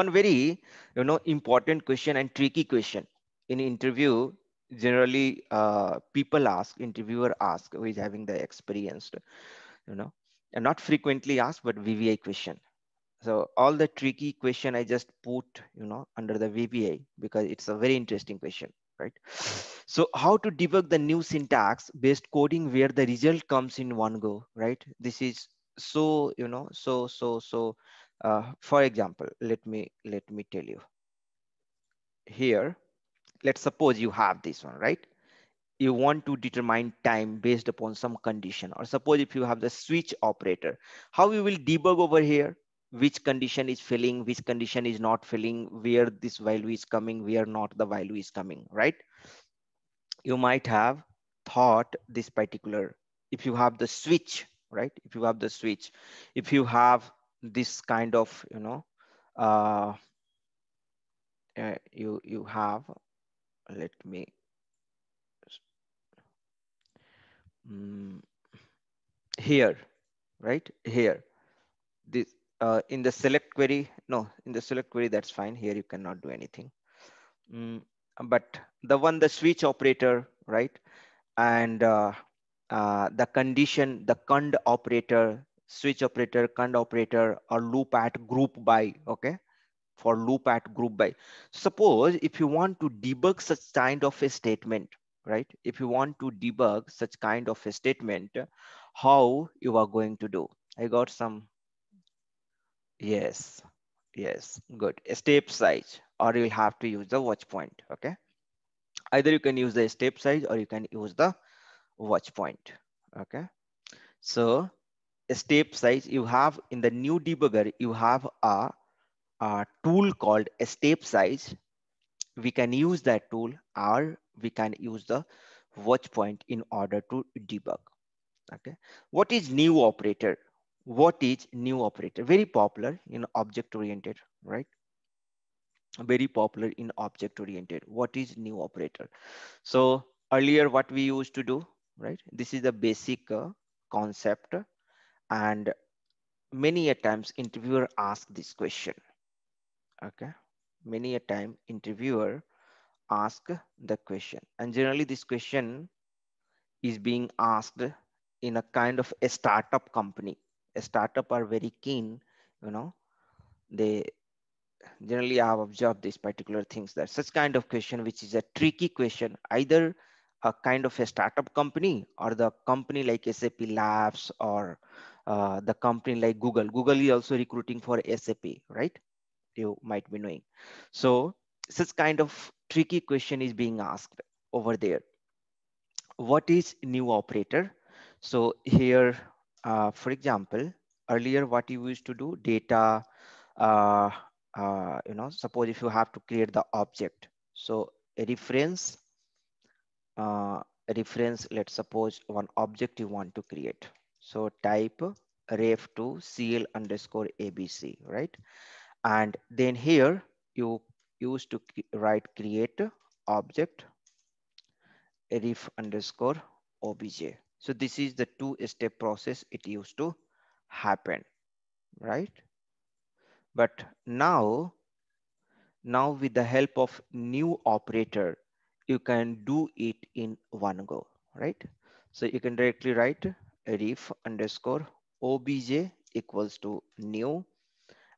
one very you know important question and tricky question. In interview generally uh, people ask interviewer ask who is having the experience you know and not frequently asked but vva question. So all the tricky question i just put you know under the vba because it's a very interesting question right? So how to debug the new syntax based coding where the result comes in one go right? This is so you know so so so uh, for example let me let me tell you. Here let's suppose you have this one right? You want to determine time based upon some condition or suppose if you have the switch operator how you will debug over here? Which condition is filling which condition is not filling where this value is coming where not the value is coming right? You might have thought this particular if you have the switch right? If you have the switch if you have this kind of you know uh, uh, you you have. Let me um, here right? Here. This uh, in the select query no in the select query that's fine. Here you cannot do anything. Um, but the one the switch operator right? And uh, uh, the condition the cond operator switch operator cond operator or loop at group by okay? For loop at group by. Suppose if you want to debug such kind of a statement right? If you want to debug such kind of a statement how you are going to do? I got some. Yes yes good. A step size or you'll have to use the watch point okay? Either you can use the step size or you can use the watch point okay? So step size you have in the new debugger you have a, a tool called step size. We can use that tool or we can use the watch point in order to debug. Okay. What is new operator? What is new operator? Very popular in object oriented right? Very popular in object oriented what is new operator? So earlier what we used to do right? This is the basic uh, concept and many a times interviewer ask this question. Okay? Many a time interviewer ask the question. And generally this question is being asked in a kind of a startup company. A startup are very keen you know. They generally have observed these particular things that such kind of question, which is a tricky question, either a kind of a startup company or the company like SAP Labs or uh, the company like Google. Google is also recruiting for SAP, right? You might be knowing. So such kind of tricky question is being asked over there. What is new operator? So here, uh, for example, earlier what you used to do, data, uh, uh, you know, suppose if you have to create the object. So a reference, uh, a reference, let's suppose one object you want to create. So type ref to cl underscore abc, right? And then here you use to write create object ref underscore obj. So this is the two step process it used to happen, right? But now, now with the help of new operator, you can do it in one go, right? So you can directly write ref underscore obj equals to new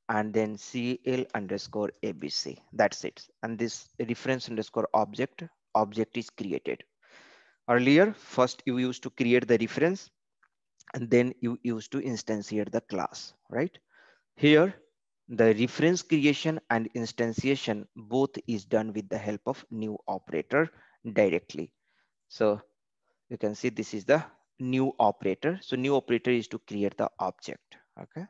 and then cl underscore abc. That's it. And this reference underscore object, object is created. Earlier, first you used to create the reference and then you used to instantiate the class, right? Here, the reference creation and instantiation both is done with the help of new operator directly. So you can see this is the new operator. So new operator is to create the object. Okay.